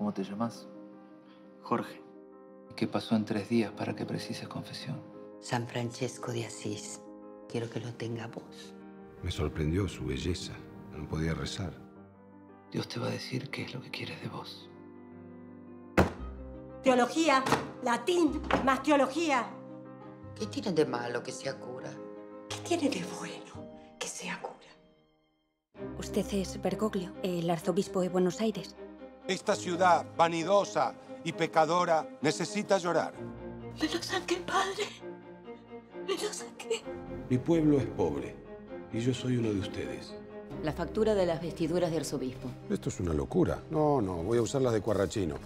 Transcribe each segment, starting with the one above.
¿Cómo te llamas? Jorge. ¿Y qué pasó en tres días para que precises confesión? San Francesco de Asís. Quiero que lo tenga vos. Me sorprendió su belleza. No podía rezar. Dios te va a decir qué es lo que quieres de vos. Teología, latín, más teología. ¿Qué tiene de malo que sea cura? ¿Qué tiene de bueno que sea cura? Usted es Bergoglio, el arzobispo de Buenos Aires. Esta ciudad vanidosa y pecadora necesita llorar. Me lo saqué, padre. Me lo saqué. Mi pueblo es pobre y yo soy uno de ustedes. La factura de las vestiduras de arzobispo. Esto es una locura. No, no, voy a usar las de cuarrachino.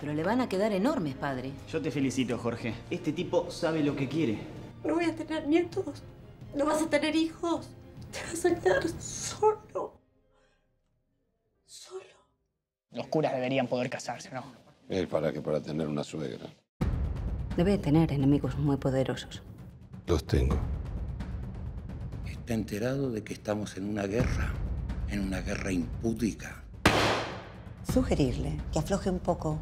Pero le van a quedar enormes, padre. Yo te felicito, Jorge. Este tipo sabe lo que quiere. No voy a tener nietos. No vas a tener hijos. Te vas a quedar solo. Solo. Curas deberían poder casarse, ¿no? Él para que para tener una suegra. Debe tener enemigos muy poderosos. Los tengo. Está enterado de que estamos en una guerra, en una guerra impúdica. Sugerirle que afloje un poco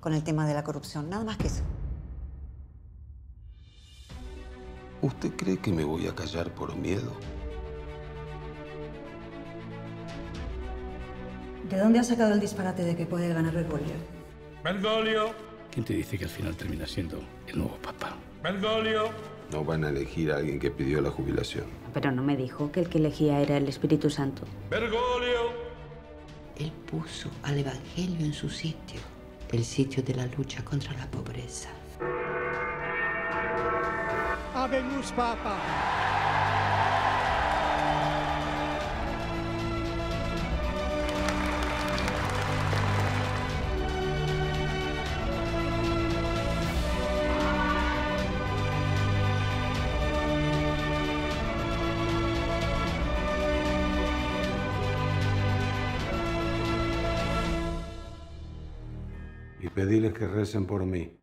con el tema de la corrupción, nada más que eso. ¿Usted cree que me voy a callar por miedo? ¿De dónde ha sacado el disparate de que puede ganar Bergoglio? Bergoglio. ¿Quién te dice que al final termina siendo el nuevo papa? Bergoglio. No van a elegir a alguien que pidió la jubilación. Pero no me dijo que el que elegía era el Espíritu Santo. Bergoglio. Él puso al Evangelio en su sitio, el sitio de la lucha contra la pobreza. Habemus Papa. Y pedirles que recen por mí.